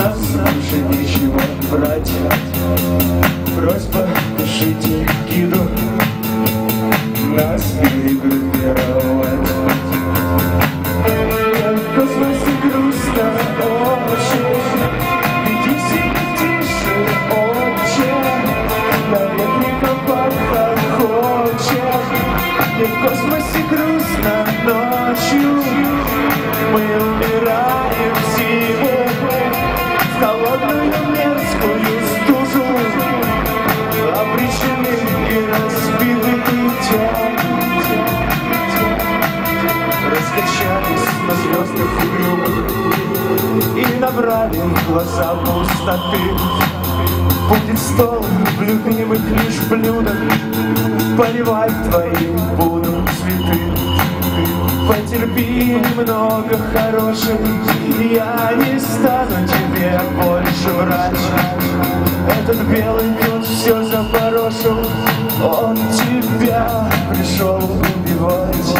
нас пшеничного братья. Просьба пишите гиду, нас перегруппировать. В космосе грустно очень, иди себе тише, отче, наверняка подхочешь. И в космосе грустно набрали глаза пустоты. Будет стол любимых лишь блюдом Поливать твои буду цветы. Потерпи немного хороших Я не стану тебе больше врать. Этот белый мед все запорошил Он тебя пришел убивать